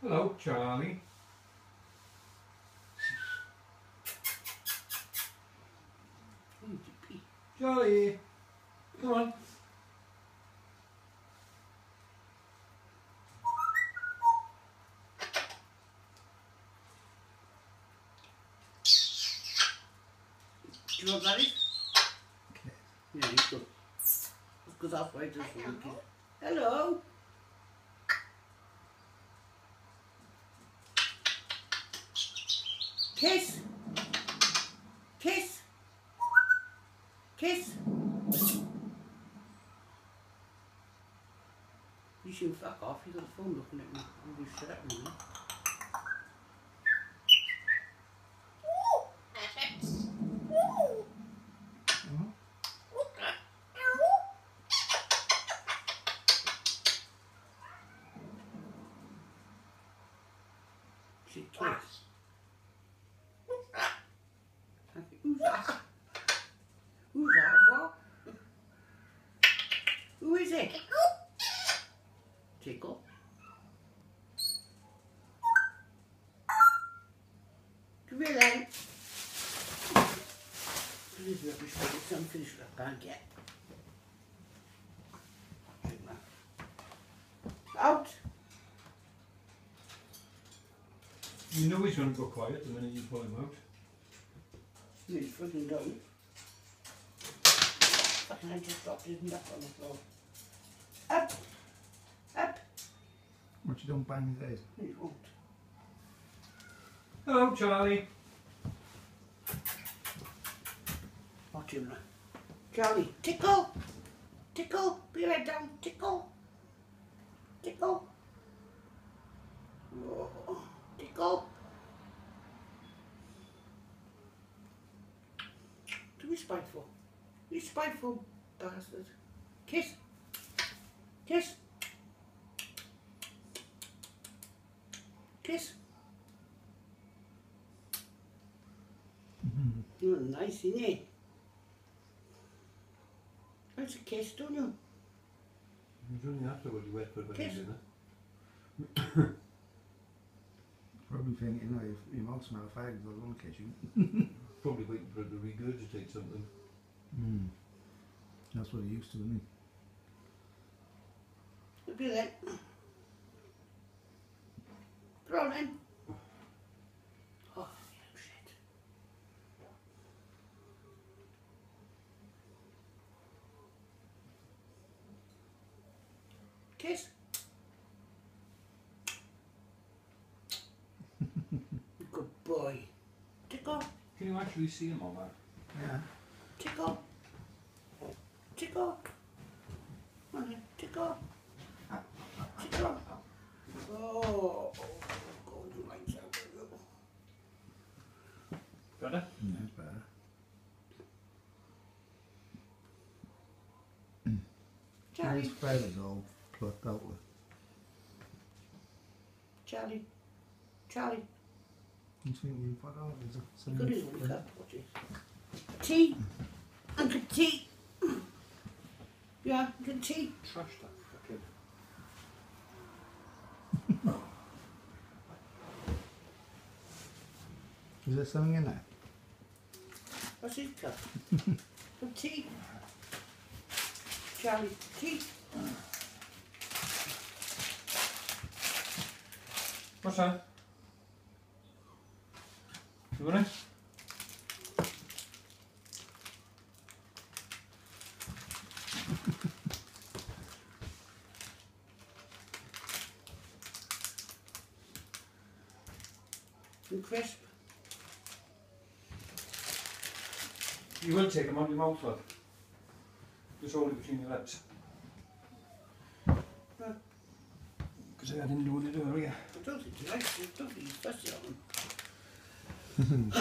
Hello, Charlie. You pee. Charlie, come on. Do you want that? Yeah, he's good. Because halfway to the monkey. Hello. Kiss. Kiss. Kiss. You should fuck off. You got the phone looking at me. I'll be shut up now. She kiss. Who's that? Who's that? What? Who is it? Tickle. Come here, then. Please let me show you some fish I can't get. Drink that. Out. You know he's going to go quiet the minute you pull him out. You fucking don't. Fucking I just dropped his nut on the floor. Up! Up! What you don't bang his head? He won't. Hello, Charlie. Watch him now. Charlie, tickle! Tickle! Put your head down, tickle! Tickle! Tickle! Don't be spiteful. You spiteful bastard. Kiss! Kiss! Kiss! You're nice, isn't it? That's a kiss, don't you? He's only afterwards you wet for the Kiss. dinner. Probably thinking, oh, your, your mouth smells of fags, I want to kiss you. Probably waiting for it to regurgitate something. Mm. That's what he used to, isn't Look at that. Throw it in. Oh, shit. Kiss. Good boy. Tickle, Can you actually see him on that? Yeah. tickle. Tickle. Come tickle. Tickle. Oh, God, you like that. Better? Yeah, that's better. Charlie, His feathers all plucked out with. Charlie, Charlie. You think you fuck off? Is it You could something? even look watch it. Tea, Uncle Tea. Yeah, Uncle Tea. Trash that Is there something in there? What's his cup? Some tea. Charlie, tea. What's that? You want it? And crisp. You will take them on your mouth, love. Just hold it between your lips. Because I didn't do it earlier. I don't think he likes it. I don't think he's fussy on them.